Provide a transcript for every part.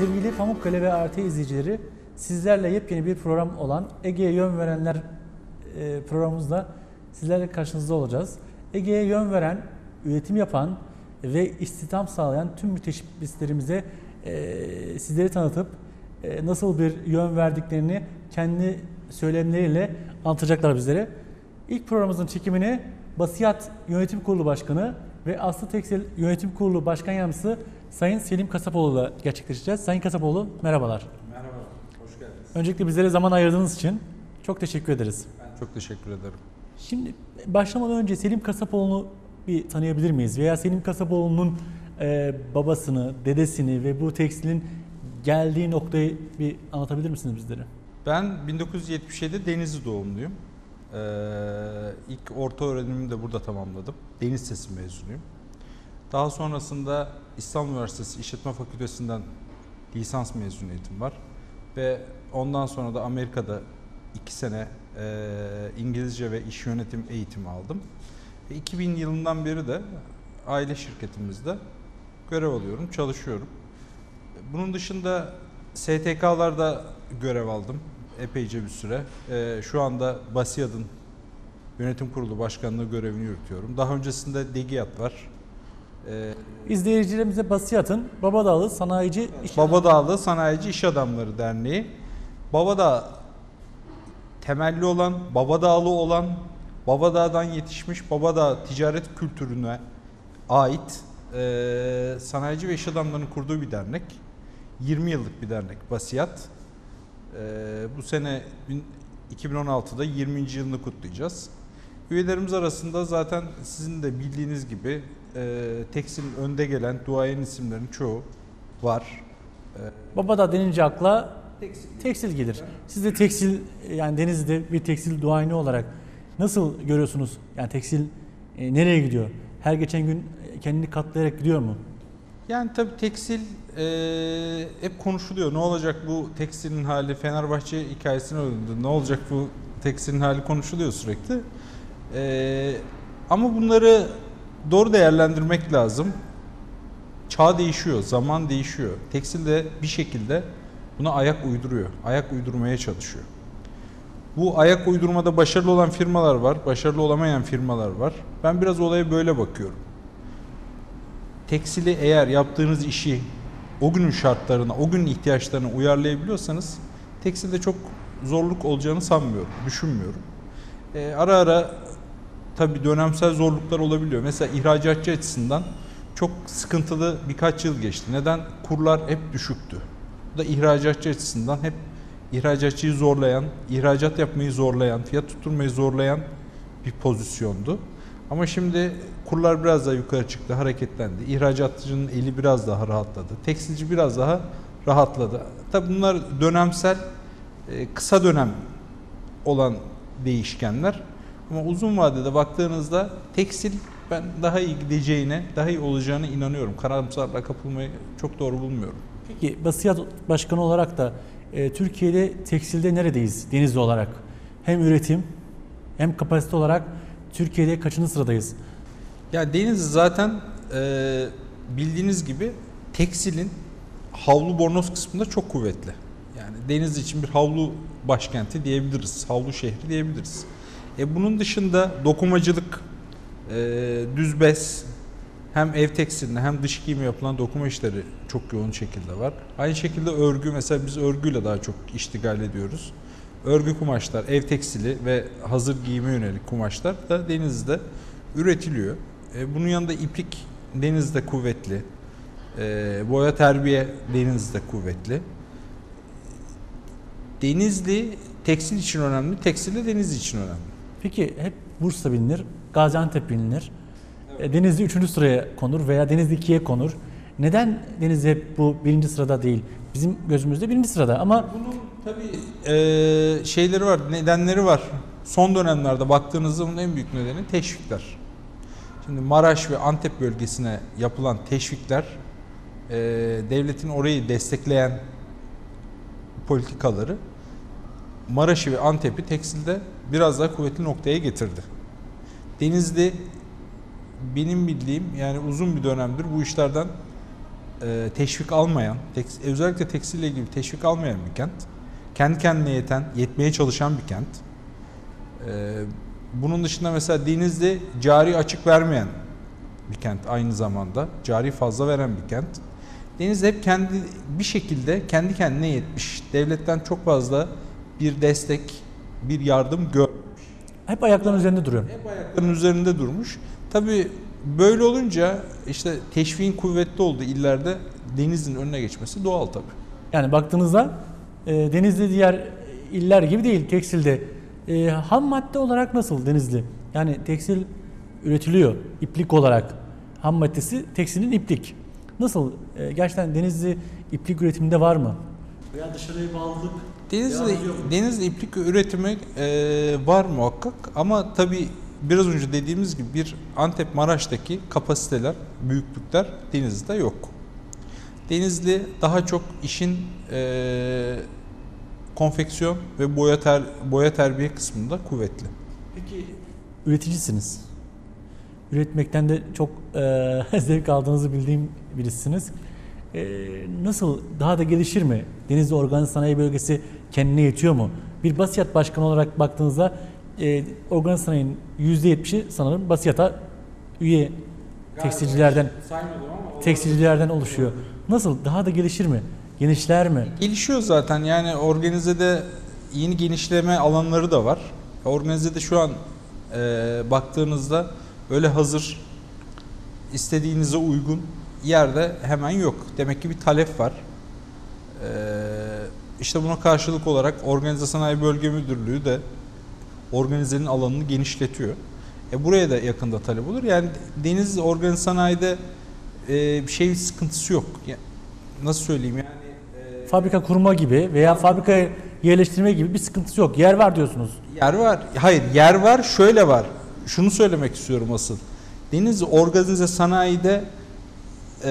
Sevgili Pamukkale ve ART izleyicileri, sizlerle yepyeni bir program olan Ege'ye Yön Verenler e, programımızda sizlerle karşınızda olacağız. Ege'ye yön veren, üretim yapan ve istihdam sağlayan tüm müteşebbislerimize e, sizleri tanıtıp e, nasıl bir yön verdiklerini kendi söylemleriyle anlatacaklar bizlere. İlk programımızın çekimini Basiyat Yönetim Kurulu Başkanı ve Aslı Tekstil Yönetim Kurulu Başkan Yardımcısı Sayın Selim Kasapoğlu ile gerçekleştireceğiz. Sayın Kasapoğlu merhabalar. Merhaba, hoş geldiniz. Öncelikle bizlere zaman ayırdığınız için çok teşekkür ederiz. Ben çok teşekkür ederim. Şimdi başlamadan önce Selim Kasapoğlu'nu bir tanıyabilir miyiz? Veya Selim Kasapoğlu'nun e, babasını, dedesini ve bu tekstilin geldiği noktayı bir anlatabilir misiniz bizlere? Ben 1977 Denizli doğumluyum. Ee, ilk orta öğrenimimi de burada tamamladım. Deniz Sesi mezunuyum. Daha sonrasında İstanbul Üniversitesi İşletme Fakültesinden lisans mezuniyetim var. Ve ondan sonra da Amerika'da iki sene e, İngilizce ve iş yönetim eğitimi aldım. Ve 2000 yılından beri de aile şirketimizde görev alıyorum, çalışıyorum. Bunun dışında STK'larda görev aldım epeyce bir süre. Ee, şu anda Basiyad'ın yönetim kurulu başkanlığı görevini yürütüyorum. Daha öncesinde DEGİAD var. Ee, İzleyicilerimize Basiyat'ın Babadağlı Sanayici İş Babadağlı Sanayici İş Adamları Derneği. Babadağ temelli olan, Babadağlı olan, Babadağ'dan yetişmiş Babadağ ticaret kültürüne ait e, sanayici ve iş adamlarının kurduğu bir dernek. 20 yıllık bir dernek Basiyat. E, bu sene bin- 2016'da 20. yılını kutlayacağız. Üyelerimiz arasında zaten sizin de bildiğiniz gibi e, tekstilin önde gelen duayen isimlerin çoğu var. E, Babadağ denince akla tekstil gelir. Siz de tekstil yani Denizli'de bir tekstil duayeni olarak nasıl görüyorsunuz? Yani tekstil e, nereye gidiyor? Her geçen gün kendini katlayarak gidiyor mu? Yani tabii tekstil e, hep konuşuluyor. Ne olacak bu tekstilin hali? Fenerbahçe hikayesine döndü. Ne olacak bu tekstilin hali konuşuluyor sürekli. E, ama bunları doğru değerlendirmek lazım. Çağ değişiyor, zaman değişiyor. Tekstil de bir şekilde buna ayak uyduruyor. Ayak uydurmaya çalışıyor. Bu ayak uydurmada başarılı olan firmalar var, başarılı olamayan firmalar var. Ben biraz olaya böyle bakıyorum tekstili eğer yaptığınız işi o günün şartlarına, o günün ihtiyaçlarına uyarlayabiliyorsanız tekstilde çok zorluk olacağını sanmıyorum, düşünmüyorum. Ee, ara ara tabii dönemsel zorluklar olabiliyor. Mesela ihracatçı açısından çok sıkıntılı birkaç yıl geçti. Neden? Kurlar hep düşüktü. Bu da ihracatçı açısından hep ihracatçıyı zorlayan, ihracat yapmayı zorlayan, fiyat tutturmayı zorlayan bir pozisyondu. Ama şimdi kurlar biraz daha yukarı çıktı, hareketlendi. İhracatçının eli biraz daha rahatladı. Tekstilci biraz daha rahatladı. Tabi bunlar dönemsel, e, kısa dönem olan değişkenler. Ama uzun vadede baktığınızda tekstil ben daha iyi gideceğine, daha iyi olacağına inanıyorum. Karamsarlığa kapılmayı çok doğru bulmuyorum. Peki Basiyat Başkanı olarak da e, Türkiye'de tekstilde neredeyiz Denizli olarak? Hem üretim hem kapasite olarak Türkiye'de kaçıncı sıradayız? Ya Denizli zaten e, bildiğiniz gibi tekstilin havlu bornoz kısmında çok kuvvetli. Yani Denizli için bir havlu başkenti diyebiliriz. Havlu şehri diyebiliriz. E bunun dışında dokumacılık, e, düz bez, hem ev tekstilinde hem dış giyimi yapılan dokuma işleri çok yoğun şekilde var. Aynı şekilde örgü mesela biz örgüyle daha çok iştigal ediyoruz. Örgü kumaşlar, ev tekstili ve hazır giyime yönelik kumaşlar da denizde üretiliyor. E, bunun yanında iplik denizde kuvvetli. E, boya terbiye denizde kuvvetli. Denizli tekstil için önemli, tekstil de Denizli için önemli. Peki hep Bursa bilinir, Gaziantep bilinir. E, Denizli 3. sıraya konur veya Denizli 2'ye konur. Neden Denizli hep bu birinci sırada değil? Bizim gözümüzde birinci sırada ama Bunun tabii e, şeyleri var, nedenleri var. Son dönemlerde baktığınızda bunun en büyük nedeni teşvikler. Şimdi Maraş ve Antep bölgesine yapılan teşvikler e, devletin orayı destekleyen politikaları Maraş'ı ve Antep'i tekstilde biraz daha kuvvetli noktaya getirdi. Denizli benim bildiğim yani uzun bir dönemdir bu işlerden teşvik almayan, teks- özellikle tekstille ilgili teşvik almayan bir kent. Kendi kendine yeten, yetmeye çalışan bir kent. E, bunun dışında mesela Denizli cari açık vermeyen bir kent aynı zamanda. Cari fazla veren bir kent. Denizli hep kendi bir şekilde kendi kendine yetmiş. Devletten çok fazla bir destek, bir yardım gör. Hep ayaklarının üzerinde duruyor. Hep ayaklarının üzerinde durmuş. Tabii böyle olunca işte teşviğin kuvvetli olduğu illerde Denizli'nin önüne geçmesi doğal tabii. Yani baktığınızda e, Denizli diğer iller gibi değil tekstilde. E, ham madde olarak nasıl Denizli? Yani tekstil üretiliyor iplik olarak. Ham maddesi tekstilin iplik. Nasıl? E, gerçekten Denizli iplik üretiminde var mı? Veya dışarıya bağlılık Denizli, Denizli iplik üretimi e, var muhakkak ama tabii biraz önce dediğimiz gibi bir Antep Maraş'taki kapasiteler, büyüklükler Denizli'de yok. Denizli daha çok işin e, konfeksiyon ve boya ter, boya terbiye kısmında kuvvetli. Peki üreticisiniz. Üretmekten de çok e, zevk aldığınızı bildiğim birisiniz. E, nasıl daha da gelişir mi? Denizli Organize Sanayi Bölgesi kendine yetiyor mu? Bir Basiyat Başkanı olarak baktığınızda e, organize sanayinin %70'i sanırım Basiyat'a üye tekstilcilerden tekstilcilerden oluşuyor. Nasıl daha da gelişir mi? Genişler mi? Gelişiyor zaten yani organizede yeni genişleme alanları da var. Organizede şu an e, baktığınızda öyle hazır istediğinize uygun yerde hemen yok. Demek ki bir talep var. E, işte buna karşılık olarak Organize Sanayi Bölge Müdürlüğü de organizenin alanını genişletiyor. E buraya da yakında talep olur. Yani deniz organize sanayide e, bir şey sıkıntısı yok. Ya- nasıl söyleyeyim yani e, Fabrika kurma gibi veya fabrika yerleştirme gibi bir sıkıntısı yok. Yer var diyorsunuz. Yer var. Hayır yer var şöyle var. Şunu söylemek istiyorum asıl. Deniz organize sanayide e,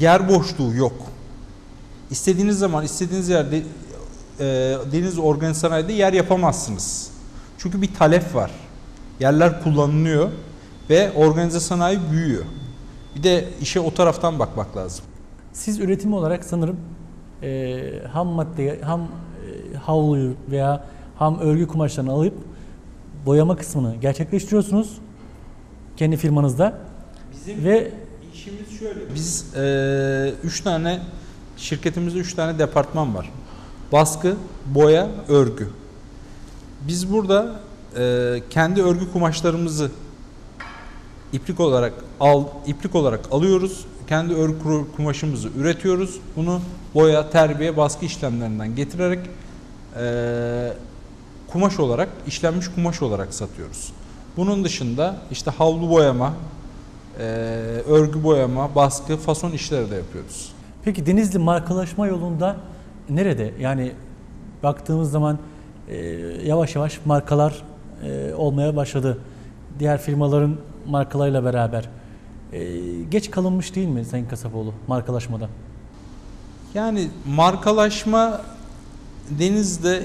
yer boşluğu yok. İstediğiniz zaman istediğiniz yerde e, deniz organize sanayide yer yapamazsınız. Çünkü bir talep var. Yerler kullanılıyor ve organize sanayi büyüyor. Bir de işe o taraftan bakmak lazım. Siz üretim olarak sanırım e, ham madde, ham e, havluyu veya ham örgü kumaşlarını alıp boyama kısmını gerçekleştiriyorsunuz kendi firmanızda Bizim ve işimiz şöyle. Biz e, üç tane şirketimizde üç tane departman var. Baskı, boya, örgü. Biz burada e, kendi örgü kumaşlarımızı iplik olarak al iplik olarak alıyoruz. Kendi örgü kumaşımızı üretiyoruz. Bunu boya, terbiye, baskı işlemlerinden getirerek e, kumaş olarak işlenmiş kumaş olarak satıyoruz. Bunun dışında işte havlu boyama, e, örgü boyama, baskı, fason işleri de yapıyoruz. peki Denizli markalaşma yolunda nerede? Yani baktığımız zaman e, yavaş yavaş markalar e, olmaya başladı. Diğer firmaların markalarıyla beraber. E, geç kalınmış değil mi Sayın Kasapoğlu markalaşmada? Yani markalaşma Deniz'de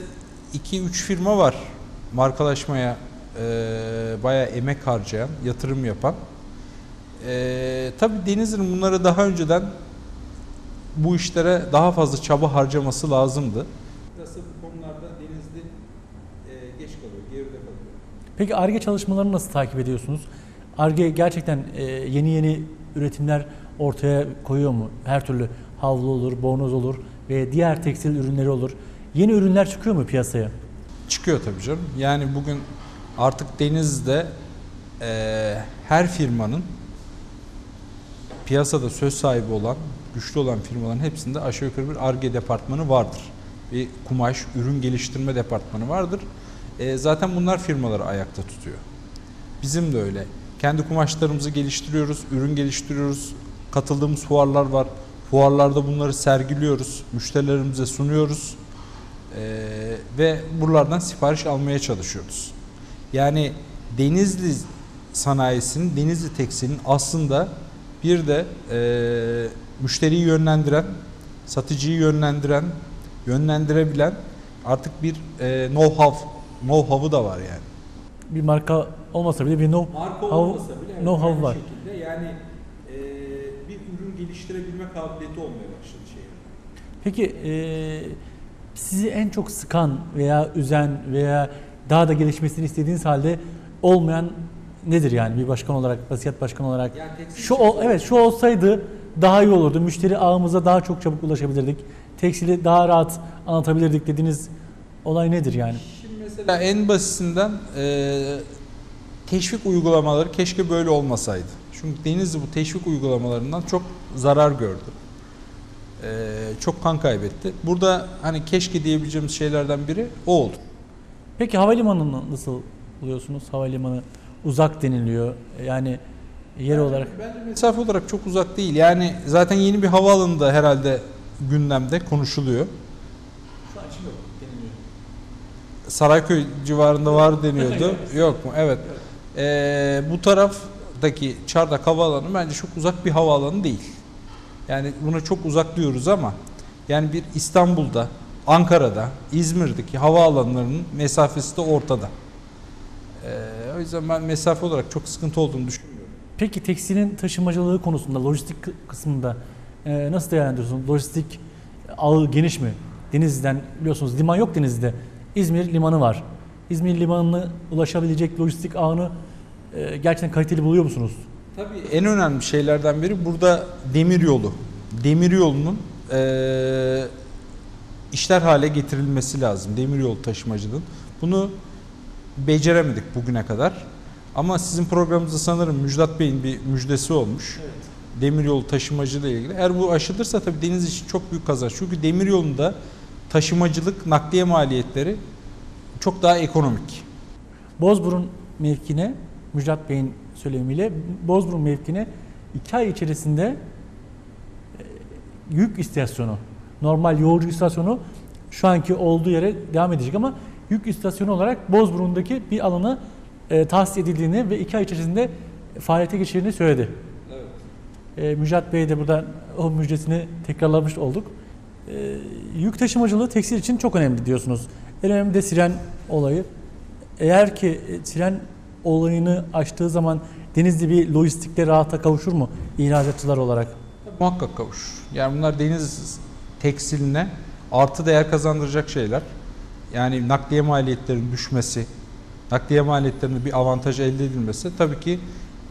2-3 firma var markalaşmaya e, bayağı emek harcayan, yatırım yapan. E, tabii Denizli'nin bunları daha önceden bu işlere daha fazla çaba harcaması lazımdı. Biraz da bu konularda Denizli e, geç kalıyor, geride kalıyor. Peki ARGE çalışmalarını nasıl takip ediyorsunuz? ARGE gerçekten e, yeni yeni üretimler ortaya koyuyor mu? Her türlü havlu olur, bornoz olur ve diğer tekstil ürünleri olur. Yeni ürünler çıkıyor mu piyasaya? Çıkıyor tabii canım. Yani bugün artık denizde eee, her firmanın piyasada söz sahibi olan, güçlü olan firmaların hepsinde aşağı yukarı bir ARGE departmanı vardır. Bir kumaş, ürün geliştirme departmanı vardır. Eee, zaten bunlar firmaları ayakta tutuyor. Bizim de öyle. Kendi kumaşlarımızı geliştiriyoruz, ürün geliştiriyoruz. Katıldığımız fuarlar var. Fuarlarda bunları sergiliyoruz, müşterilerimize sunuyoruz. Ee, ve buralardan sipariş almaya çalışıyoruz. Yani Denizli sanayisinin, Denizli tekstilinin aslında bir de e, müşteriyi yönlendiren, satıcıyı yönlendiren, yönlendirebilen artık bir e, know-how, know-how'ı da var yani. Bir marka olmasa bile bir know Marka olmasa bile evet, know-how aynı var. şekilde yani e, bir ürün geliştirebilme kabiliyeti olmaya başladı şehirde. Peki e, sizi en çok sıkan veya üzen veya daha da gelişmesini istediğiniz halde olmayan nedir yani bir başkan olarak, vasiyet başkanı olarak? Yani tekstil Şu o, evet şu olsaydı daha iyi olurdu. Müşteri ağımıza daha çok çabuk ulaşabilirdik. Tekstili daha rahat anlatabilirdik dediğiniz olay nedir yani? Mesela en basitinden e, teşvik uygulamaları keşke böyle olmasaydı. Çünkü Denizli bu teşvik uygulamalarından çok zarar gördü. E, çok kan kaybetti. Burada hani keşke diyebileceğimiz şeylerden biri o oldu. Peki havalimanını nasıl buluyorsunuz? Havalimanı uzak deniliyor. Yani yer olarak. Bence mesafe olarak çok uzak değil. Yani zaten yeni bir havaalanı da herhalde gündemde konuşuluyor. Şu an için yok deniliyor. Sarayköy civarında var deniyordu. Yok mu? Evet. Ee, bu taraftaki Çardak Havaalanı bence çok uzak bir havaalanı değil. Yani buna çok uzak diyoruz ama yani bir İstanbul'da, Ankara'da, İzmir'deki havaalanlarının mesafesi de ortada. Ee, o yüzden ben mesafe olarak çok sıkıntı olduğunu düşünmüyorum. Peki tekstilin taşımacılığı konusunda, lojistik kı- kısmında e, nasıl değerlendiriyorsunuz? Lojistik ağı geniş mi? Denizli'den biliyorsunuz liman yok Denizli'de. İzmir limanı var. İzmir limanına ulaşabilecek lojistik ağını e, gerçekten kaliteli buluyor musunuz? Tabii en önemli şeylerden biri burada demir yolu. Demir yolunun eee, işler hale getirilmesi lazım. Demir yolu taşımacılığın. Bunu beceremedik bugüne kadar. Ama sizin programınızda sanırım Müjdat Bey'in bir müjdesi olmuş. Demir yolu taşımacılığı ile ilgili. Eğer bu aşılırsa tabii deniz için çok büyük kazanç. Çünkü demir yolunda taşımacılık, nakliye maliyetleri çok daha ekonomik. Bozburun mevkine, Müjdat Bey'in söylemiyle Bozburun mevkine iki ay içerisinde e, yük istasyonu, normal yolcu istasyonu şu anki olduğu yere devam edecek ama yük istasyonu olarak Bozburun'daki bir alana e, tahsis edildiğini ve iki ay içerisinde faaliyete geçirdiğini söyledi. E, Müjdat Bey de buradan o müjdesini tekrarlamış olduk. E, yük taşımacılığı tekstil için çok önemli diyorsunuz. En önemli de siren olayı. Eğer ki e, siren olayını açtığı zaman Denizli bir lojistikte rahata kavuşur mu ihracatçılar olarak? Muhakkak kavuşur. Yani bunlar deniz tekstiline artı değer kazandıracak şeyler. Yani nakliye maliyetlerinin düşmesi, nakliye maliyetlerinde bir avantaj elde edilmesi tabii ki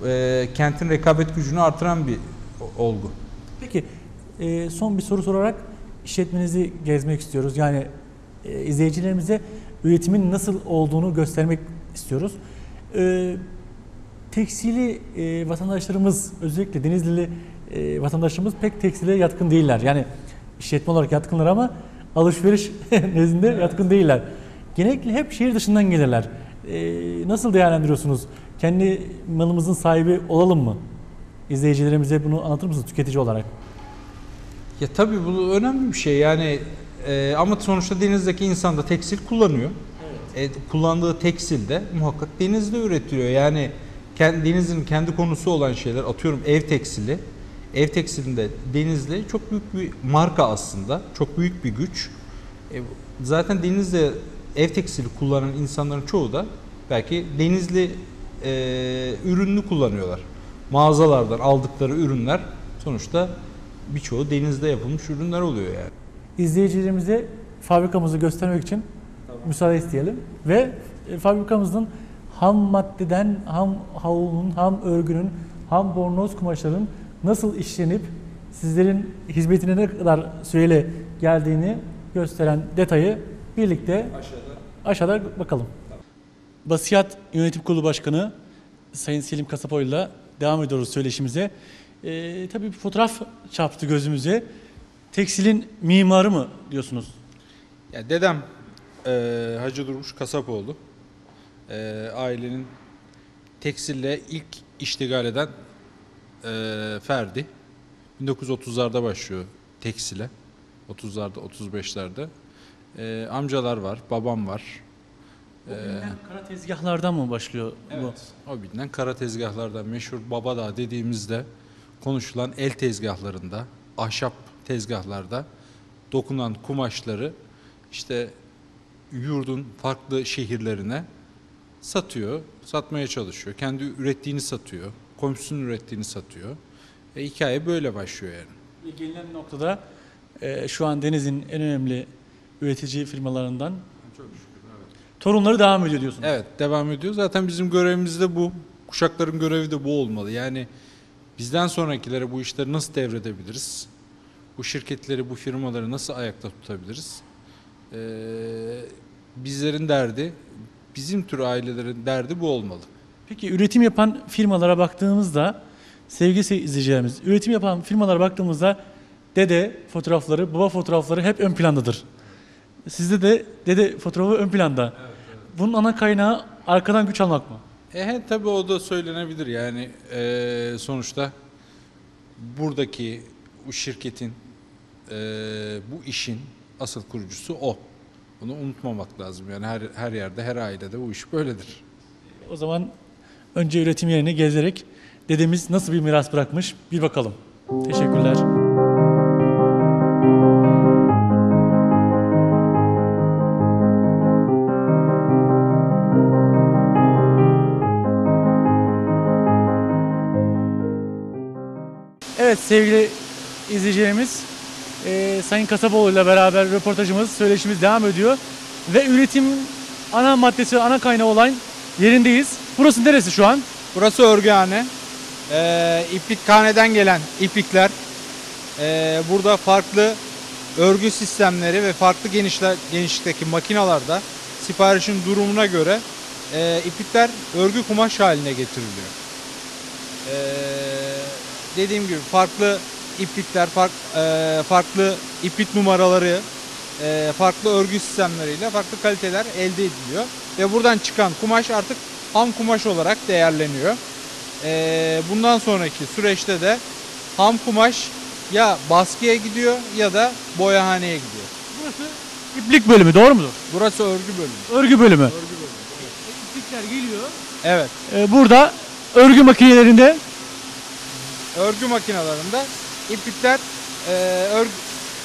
e, kentin rekabet gücünü artıran bir olgu. Peki e, son bir soru sorarak işletmenizi gezmek istiyoruz. Yani e, izleyicilerimize üretimin nasıl olduğunu göstermek istiyoruz. E, tekstili e, vatandaşlarımız özellikle Denizlili e, vatandaşlarımız pek tekstile yatkın değiller. Yani işletme olarak yatkınlar ama alışveriş nezdinde yatkın değiller. Genellikle hep şehir dışından gelirler. E, nasıl değerlendiriyorsunuz? Kendi malımızın sahibi olalım mı? İzleyicilerimize bunu anlatır mısınız tüketici olarak? Ya tabii bu önemli bir şey yani e, ama sonuçta denizdeki insan da tekstil kullanıyor. E, kullandığı tekstil de muhakkak denizde üretiliyor. Yani kendi, denizin kendi konusu olan şeyler atıyorum ev tekstili. Ev tekstilinde Denizli çok büyük bir marka aslında. Çok büyük bir güç. E, zaten denizde ev tekstili kullanan insanların çoğu da belki denizli e, ürününü kullanıyorlar. Mağazalardan aldıkları ürünler sonuçta birçoğu denizde yapılmış ürünler oluyor yani. İzleyicilerimize fabrikamızı göstermek için müsaade isteyelim ve e, fabrikamızın ham maddeden, ham havlunun, ham örgünün, ham bornoz kumaşların nasıl işlenip sizlerin hizmetine ne kadar süreyle geldiğini gösteren detayı birlikte aşağıda bakalım. Basiyat Yönetim Kurulu Başkanı Sayın Selim Kasapoylu'yla devam ediyoruz söyleşimize. Ee, tabii bir fotoğraf çarptı gözümüze. Tekstilin mimarı mı diyorsunuz? Ya dedem e, Hacı Durmuş Kasapoğlu. E, ailenin tekstille ilk iştigal eden e, ferdi. 1930'larda başlıyor tekstile. 30'larda, 35'lerde. E, amcalar var, babam var. O bilinen kara tezgahlardan mı başlıyor bu? Evet. O bilinen kara tezgahlardan meşhur Babadağ dediğimizde konuşulan el tezgahlarında, ahşap tezgahlarda dokunan kumaşları işte yurdun farklı şehirlerine satıyor, satmaya çalışıyor. Kendi ürettiğini satıyor, komşusunun ürettiğini satıyor. E, hikaye böyle başlıyor yani. Gelinen noktada e, şu an Deniz'in en önemli üretici firmalarından torunları devam ediyor diyorsunuz. Evet devam ediyor. Zaten bizim görevimiz de bu. Kuşakların görevi de bu olmalı. Yani bizden sonrakilere bu işleri nasıl devredebiliriz? Bu şirketleri, bu firmaları nasıl ayakta tutabiliriz? Ee, bizlerin derdi, bizim tür ailelerin derdi bu olmalı. Peki üretim yapan firmalara baktığımızda sevgili izleyicilerimiz, üretim yapan firmalara baktığımızda dede fotoğrafları, baba fotoğrafları hep ön plandadır. Sizde de dede fotoğrafı ön planda. Bunun ana kaynağı arkadan güç almak mı? E tabii o da söylenebilir yani e, sonuçta buradaki bu şirketin e, bu işin asıl kurucusu o. Bunu unutmamak lazım yani her her yerde her ailede bu iş böyledir. O zaman önce üretim yerini gezerek dedemiz nasıl bir miras bırakmış bir bakalım. Teşekkürler. Evet sevgili izleyicilerimiz eee, Sayın Kasapoğlu ile beraber röportajımız, söyleşimiz devam ediyor. Ve üretim ana maddesi, ana kaynağı olan yerindeyiz. Burası neresi şu an? Burası örgühane. Ee, iplikhaneden gelen iplikler. Ee, burada farklı örgü sistemleri ve farklı genişler, genişlikteki makinalarda siparişin durumuna göre e, iplikler örgü kumaş haline getiriliyor. Ee, dediğim gibi farklı iplikler, fark, e, farklı iplik numaraları, e, farklı örgü sistemleriyle farklı kaliteler elde ediliyor. Ve buradan çıkan kumaş artık ham kumaş olarak değerleniyor. Ee, bundan sonraki süreçte de ham kumaş ya baskıya gidiyor ya da boyahaneye gidiyor. Burası iplik bölümü doğru mudur? Burası örgü bölümü. Örgü bölümü. Örgü bölümü. İplikler geliyor. Evet. Ee, burada örgü makinelerinde Örgü makinalarında iplikler e, örgü,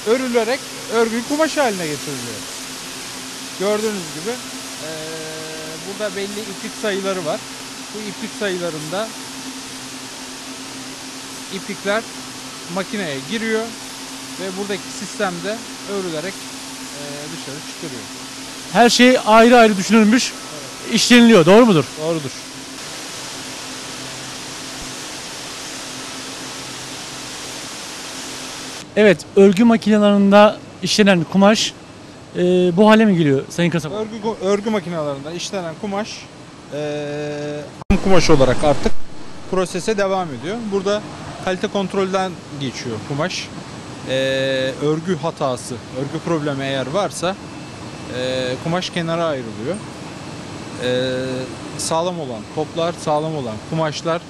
örülerek örgü kumaş haline getiriliyor. Gördüğünüz gibi e, burada belli iplik sayıları var. Bu iplik sayılarında iplikler makineye giriyor ve buradaki sistemde örülerek e, dışarı çıkarıyor. her şey ayrı ayrı düşünülmüş, işleniliyor. Doğru mudur? Doğrudur. Evet, örgü makinelerinde işlenen kumaş e, bu hale mi geliyor Sayın Kasap? Örgü, örgü makinalarında işlenen kumaş eee ham kumaş olarak artık prosese devam ediyor. Burada kalite kontrolden geçiyor kumaş. Eee, örgü hatası, örgü problemi eğer varsa eee, kumaş kenara ayrılıyor. Eee, sağlam olan toplar, sağlam olan kumaşlar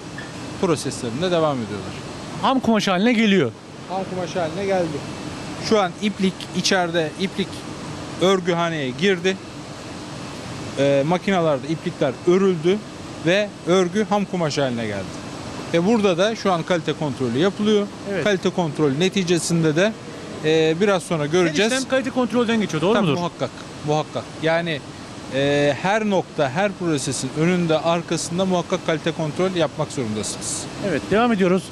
proseslerinde devam ediyorlar. Ham kumaş haline geliyor. Ham kumaş haline geldi. Şu an iplik içeride iplik örgühaneye girdi. Ee, makinalarda iplikler örüldü ve örgü ham kumaş haline geldi. Ve burada da şu an kalite kontrolü yapılıyor. Evet. Kalite kontrolü neticesinde de e, biraz sonra göreceğiz. Her işlem kalite kontrolden geçiyor. Doğru Tabii mudur? muhakkak, muhakkak. Yani e, her nokta, her prosesin önünde, arkasında muhakkak kalite kontrol yapmak zorundasınız. Evet, devam ediyoruz.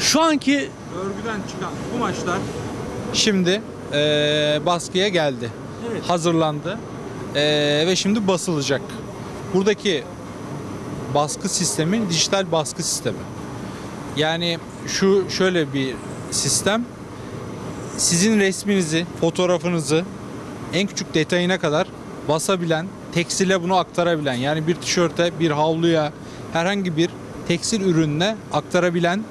Şu anki Örgüden çıkan kumaşlar şimdi eee, baskıya geldi. Evet. Hazırlandı Eee, ve şimdi basılacak. Buradaki baskı sistemi dijital baskı sistemi. Yani şu şöyle bir sistem sizin resminizi, fotoğrafınızı en küçük detayına kadar basabilen, tekstile bunu aktarabilen yani bir tişörte, bir havluya, herhangi bir tekstil ürününe aktarabilen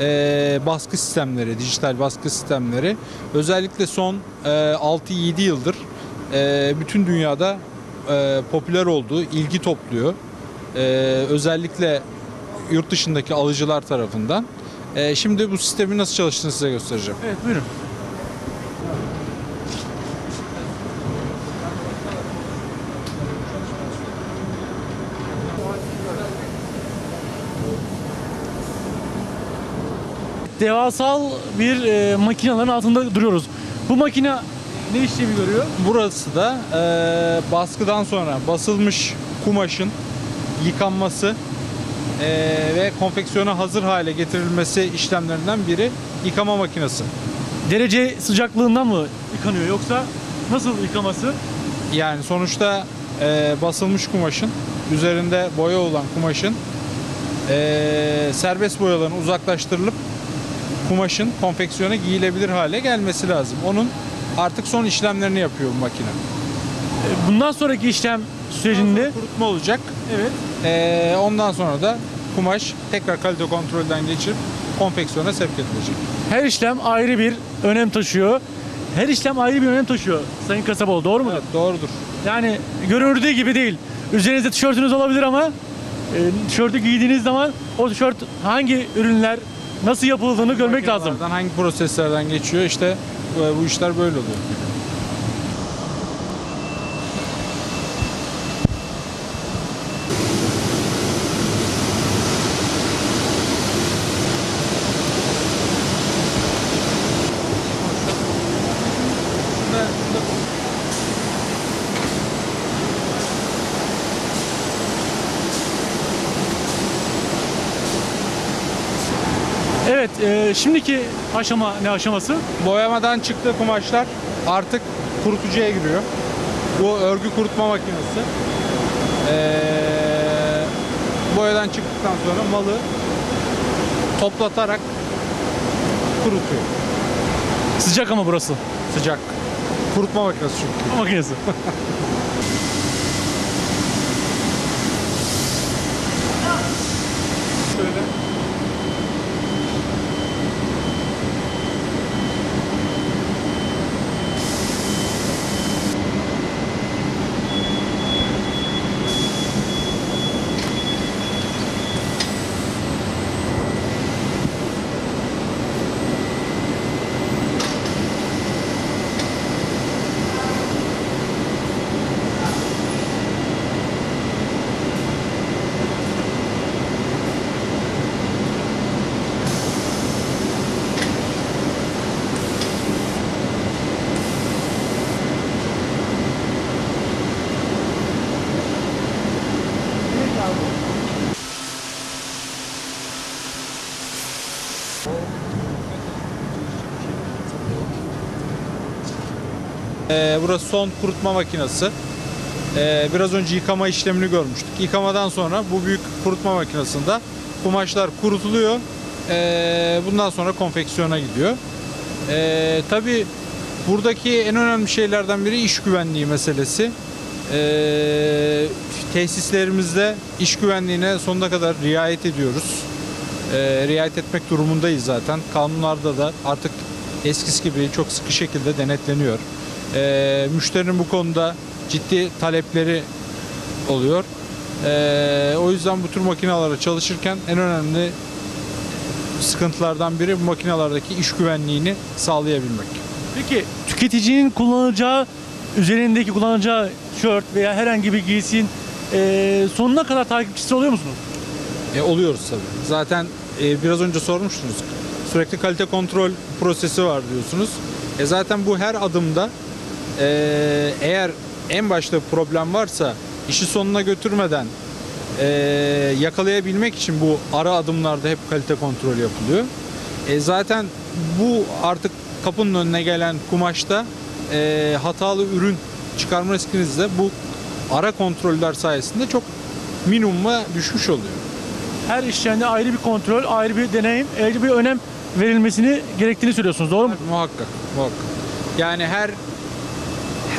e, baskı sistemleri, dijital baskı sistemleri özellikle son e, 6-7 yıldır e, bütün dünyada e, popüler olduğu, ilgi topluyor. E, özellikle yurt dışındaki alıcılar tarafından. E, şimdi bu sistemin nasıl çalıştığını size göstereceğim. Evet, buyurun. Devasal bir e, makinelerin altında duruyoruz. Bu makine ne işlemi görüyor? Burası da e, baskıdan sonra basılmış kumaşın yıkanması e, ve konfeksiyona hazır hale getirilmesi işlemlerinden biri yıkama makinesi. Derece sıcaklığından mı yıkanıyor yoksa nasıl yıkaması? Yani sonuçta e, basılmış kumaşın üzerinde boya olan kumaşın e, serbest boyaların uzaklaştırılıp kumaşın konfeksiyona giyilebilir hale gelmesi lazım. Onun artık son işlemlerini yapıyor bu makine. E, Bundan sonraki işlem sürecinde Kurutma olacak. evet E, ondan sonra da kumaş tekrar kalite kontrolden geçirip konfeksiyona sevk edilecek. her işlem ayrı bir önem taşıyor. Her işlem ayrı bir önem taşıyor Sayın Kasaboğlu doğru mu? Evet, doğrudur. Yani göründüğü gibi değil. Üzerinizde tişörtünüz olabilir ama e, tişörtü giydiğiniz zaman o tişört hangi ürünler nasıl yapıldığını görmek lazım. Hangi proseslerden geçiyor işte bu, bu işler böyle oluyor. Evet, e, şimdiki aşama ne aşaması? Boyamadan çıktığı kumaşlar artık kurutucuya giriyor. Bu örgü kurutma makinesi. Ee, boyadan çıktıktan sonra malı toplatarak kurutuyor. Sıcak ama burası. Sıcak. Kurutma makinesi çünkü. Makinesi. Şöyle. Burası son kurutma makinesi. Ee, biraz önce yıkama işlemini görmüştük. Yıkamadan sonra bu büyük kurutma makinesinde kumaşlar kurutuluyor. Ee, bundan sonra konfeksiyona gidiyor. Ee, tabii buradaki en önemli şeylerden biri iş güvenliği meselesi. Ee, tesislerimizde iş güvenliğine sonuna kadar riayet ediyoruz. Ee, riayet etmek durumundayız zaten. Kanunlarda da artık eskisi gibi çok sıkı şekilde denetleniyor. Ee, müşterinin bu konuda ciddi talepleri oluyor. Ee, o yüzden bu tür makinalara çalışırken en önemli sıkıntılardan biri bu makinalardaki iş güvenliğini sağlayabilmek. Peki tüketicinin kullanacağı, üzerindeki kullanacağı tişört veya herhangi bir giysinin e, sonuna kadar takipçisi oluyor musunuz? E, oluyoruz tabii. Zaten e, biraz önce sormuştunuz. Sürekli kalite kontrol prosesi var diyorsunuz. E, zaten bu her adımda e, eğer en başta problem varsa işi sonuna götürmeden e, yakalayabilmek için bu ara adımlarda hep kalite kontrol yapılıyor. E, zaten bu artık kapının önüne gelen kumaşta e, hatalı ürün çıkarma riskiniz de bu ara kontroller sayesinde çok minimuma düşmüş oluyor. Her işlemde ayrı bir kontrol, ayrı bir deneyim, ayrı bir önem verilmesini gerektiğini söylüyorsunuz. Doğru mu? Muhakkak, muhakkak. Yani her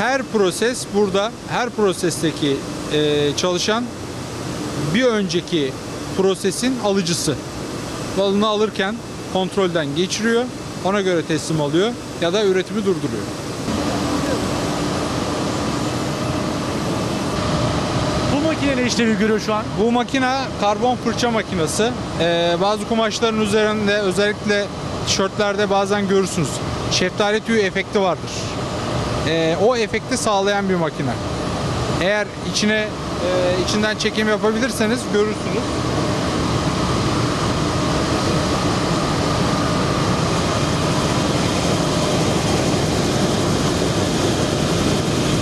her proses burada, her prosesteki e, çalışan bir önceki prosesin alıcısı. Balını alırken kontrolden geçiriyor, ona göre teslim alıyor ya da üretimi durduruyor. Bu makine ne işlevi görüyor şu an? Bu makine karbon fırça makinesi. Ee, bazı kumaşların üzerinde özellikle tişörtlerde bazen görürsünüz. Şeftali tüyü efekti vardır e, o efekti sağlayan bir makine. Eğer içine e, içinden çekim yapabilirseniz görürsünüz.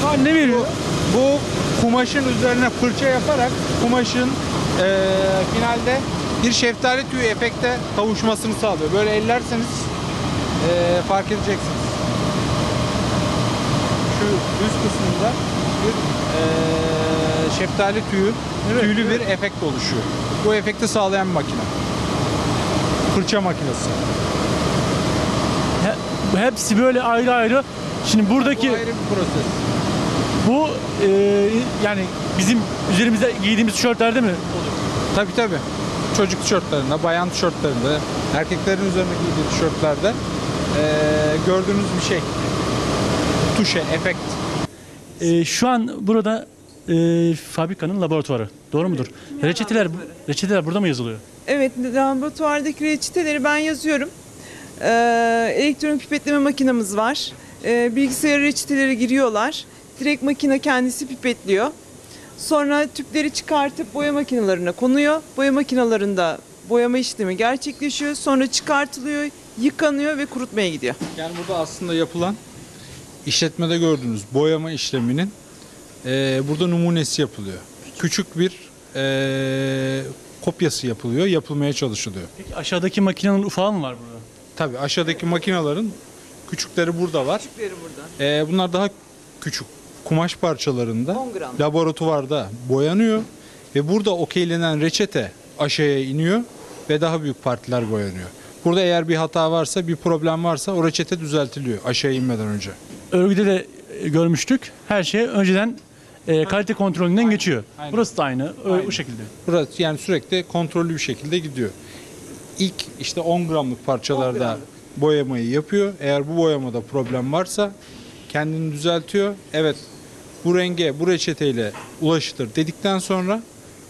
Ha, ne veriyor? Bu, bu kumaşın üzerine fırça yaparak kumaşın e, finalde bir şeftali tüyü efekte kavuşmasını sağlıyor. Böyle ellerseniz e, fark edeceksiniz. Şu üst kısmında bir eee, şeftali tüyü, Evet, tüylü bir efekt oluşuyor. Bu efekti sağlayan makine. Fırça makinesi. He- hepsi böyle ayrı ayrı. Şimdi buradaki Bu ayrı bir proses. bu e, yani bizim üzerimizde giydiğimiz tişörtlerde mi oluyor? Tabii tabii. Çocuk tişörtlerinde, bayan tişörtlerinde, erkeklerin üzerine giydiği tişörtlerde eee, gördüğünüz bir şey. Tuşe, efekt. E, şu an burada e, fabrikanın laboratuvarı. Doğru mudur? Reçeteler reçeteler burada mı yazılıyor? Evet, laboratuvardaki reçeteleri ben yazıyorum. Ee, elektronik pipetleme makinamız var. Ee, bilgisayara reçeteleri giriyorlar. Direkt makine kendisi pipetliyor. Sonra tüpleri çıkartıp boya makinelerine konuyor. Boya makinelerinde boyama işlemi gerçekleşiyor. Sonra çıkartılıyor, yıkanıyor ve kurutmaya gidiyor. Yani burada aslında yapılan işletmede gördüğünüz boyama işleminin eee, burada numunesi yapılıyor. Küçük bir eee, kopyası yapılıyor, yapılmaya çalışılıyor. Peki aşağıdaki makinenin ufağı mı var burada? Tabii aşağıdaki makinelerin küçükleri burada var. Küçükleri burada. Ee, bunlar daha küçük kumaş parçalarında 10 gram. laboratuvarda boyanıyor ve burada okeylenen reçete aşağıya iniyor ve daha büyük partiler boyanıyor. Burada eğer bir hata varsa, bir problem varsa o reçete düzeltiliyor aşağı inmeden önce. Örgüde de e, görmüştük. Her şey önceden e, kalite kontrolünden geçiyor. Aynen. Burası da aynı. Aynen. o şekilde. Burası yani sürekli kontrollü bir şekilde gidiyor. İlk işte 10 gramlık 10 parçalarda gramlık. boyamayı yapıyor. Eğer bu boyamada problem varsa kendini düzeltiyor. Evet bu renge bu reçeteyle ulaşılır dedikten sonra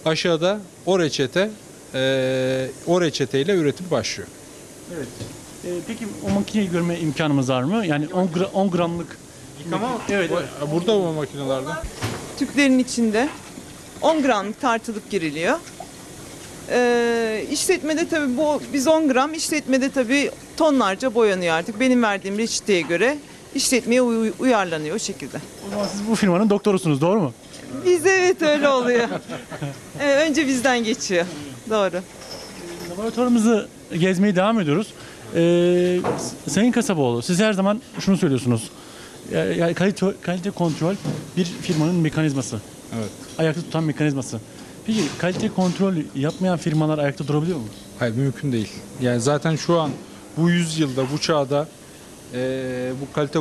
aşağıda o reçete eee, o reçeteyle üretim başlıyor. Evet. E, peki o makineyi görme imkanımız var mı? Yani 10, gra- 10 gramlık Evet, evet. Burada bu makinelerde. Tüplerin içinde 10 gramlık tartılıp giriliyor. Ee, işletmede tabii bu biz 10 gram, işletmede tabii tonlarca boyanıyor artık. Benim verdiğim reçeteye göre işletmeye uy- uyarlanıyor o şekilde. O zaman siz bu firmanın doktorusunuz doğru mu? Biz evet öyle oluyor. Evet, önce bizden geçiyor. Doğru. Laboratuvarımızı gezmeye devam ediyoruz. Ee, Sayın Kasaboğlu siz her zaman şunu söylüyorsunuz. Ya- ya kalite, kalite kontrol bir firmanın mekanizması. Evet. Ayakta tutan mekanizması. Peki kalite kontrol yapmayan firmalar ayakta durabiliyor mu? Hayır mümkün değil. Yani zaten şu an bu yüzyılda, bu çağda eee, bu kalite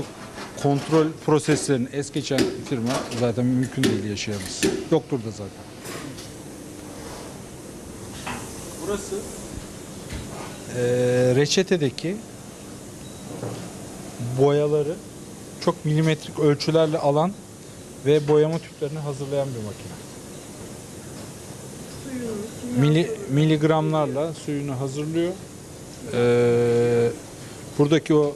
kontrol proseslerini es geçen firma zaten mümkün değil yaşayamaz. Yoktur da zaten. Burası eee, reçetedeki boyaları çok milimetrik ölçülerle alan ve boyama tüplerini hazırlayan bir makine. Mili, miligramlarla suyunu hazırlıyor. Ee, buradaki o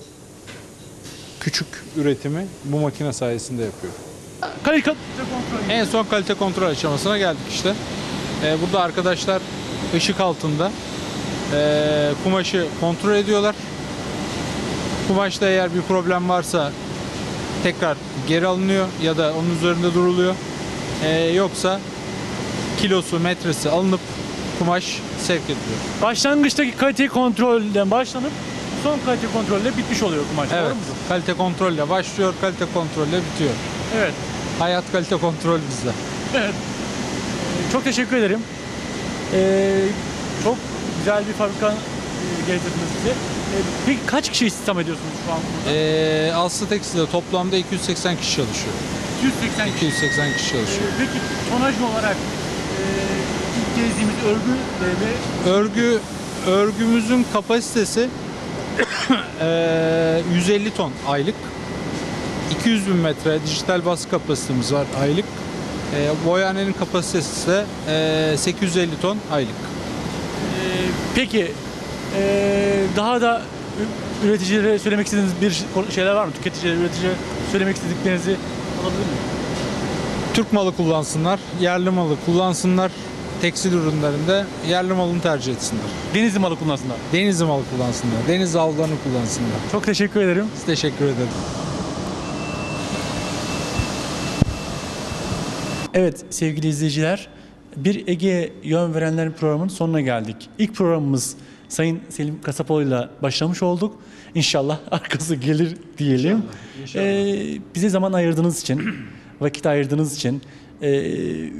küçük üretimi bu makine sayesinde yapıyor. En son kalite kontrol aşamasına geldik işte. Ee, burada arkadaşlar ışık altında ee, kumaşı kontrol ediyorlar. Kumaşta eğer bir problem varsa tekrar geri alınıyor ya da onun üzerinde duruluyor. Ee, yoksa kilosu, metresi alınıp kumaş sevk ediliyor. Başlangıçtaki kalite kontrolden başlanıp son kalite kontrolle bitmiş oluyor kumaş. Evet. Doğru mu? Kalite kontrolle başlıyor, kalite kontrolle bitiyor. Evet. Hayat kalite kontrol bizde. Evet. Ee, Çok teşekkür ederim. Ee, çok güzel bir fabrika e, gezdirdiniz bizi. Ee, peki kaç kişi istihdam ediyorsunuz şu an burada? Ee, Aslı Tekstil'de toplamda 280 kişi çalışıyor. 280 kişi. 280 kişi Ee, çalışıyor. peki tonaj olarak e, ilk gezdiğimiz örgü e, ve Örgü örgümüzün kapasitesi eee, 150 ton aylık. 200 bin metre dijital baskı kapasitemiz var aylık. Eee boyahanenin kapasitesi ise eee, 850 ton aylık. E, peki e, daha da üreticilere söylemek istediğiniz bir şeyler var mı? Tüketicilere, üreticilere söylemek istediklerinizi alabilir miyim? Türk malı kullansınlar, yerli malı kullansınlar. Tekstil ürünlerinde yerli malını tercih etsinler. Denizli malı kullansınlar. Denizli malı kullansınlar. Deniz avlarını kullansınlar. Çok teşekkür ederim. Biz teşekkür ederiz. Evet sevgili izleyiciler, bir Ege yön verenlerin programının sonuna geldik. İlk programımız Sayın Selim Kasapoğlu ile başlamış olduk. İnşallah arkası gelir diyelim. Ee, bize zaman ayırdığınız için, vakit ayırdığınız için, e,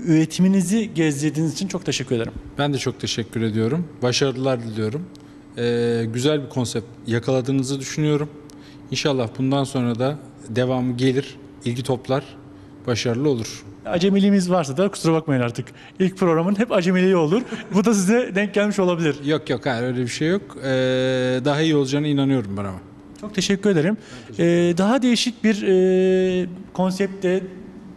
üretiminizi gezdirdiğiniz için çok teşekkür ederim. Ben de çok teşekkür ediyorum. Başarılar diliyorum. Ee, güzel bir konsept yakaladığınızı düşünüyorum. İnşallah bundan sonra da devamı gelir, ilgi toplar, başarılı olur. Acemiliğimiz varsa da kusura bakmayın artık. İlk programın hep acemiliği olur. Bu da size denk gelmiş olabilir. Yok yok hayır öyle bir şey yok. Ee, daha iyi olacağına inanıyorum ben ama. Çok teşekkür ederim. Ee, daha değişik bir e, konsepte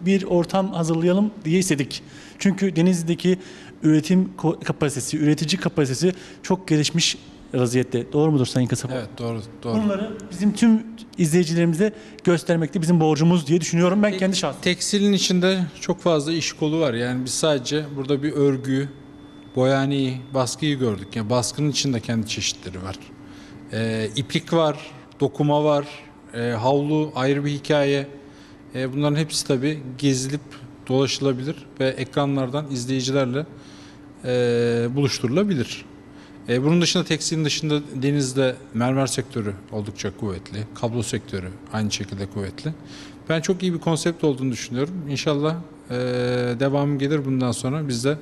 bir ortam hazırlayalım diye istedik. Çünkü Denizli'deki üretim kapasitesi, üretici kapasitesi çok gelişmiş vaziyette. Doğru mudur Sayın Kasap? Evet doğru doğru. Bunları bizim tüm izleyicilerimize göstermek de bizim borcumuz diye düşünüyorum ben kendi şahsım. Tekstilin içinde çok fazla iş kolu var. Yani biz sadece burada bir örgüyü, boyaneyi, baskıyı gördük. Yani baskının içinde kendi çeşitleri var. Ee, iplik var, dokuma var, e, havlu ayrı bir hikaye. E, bunların hepsi tabii gezilip dolaşılabilir ve ekranlardan izleyicilerle e, buluşturulabilir. E, bunun dışında tekstilin dışında denizde mermer sektörü oldukça kuvvetli. Kablo sektörü aynı şekilde kuvvetli. Ben çok iyi bir konsept olduğunu düşünüyorum. İnşallah e, devamı gelir bundan sonra biz de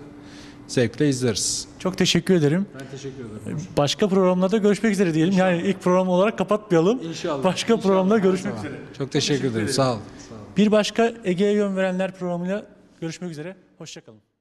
zevkle izleriz. Çok teşekkür ederim. Ben teşekkür ederim. Başka programlarda görüşmek üzere diyelim. Yani ilk program olarak kapatmayalım. İnşallah. Başka programda görüşmek üzere. Çok teşekkür ederim. Sağ olun. Bir başka Ege'ye yön verenler programıyla görüşmek üzere. Hoşçakalın.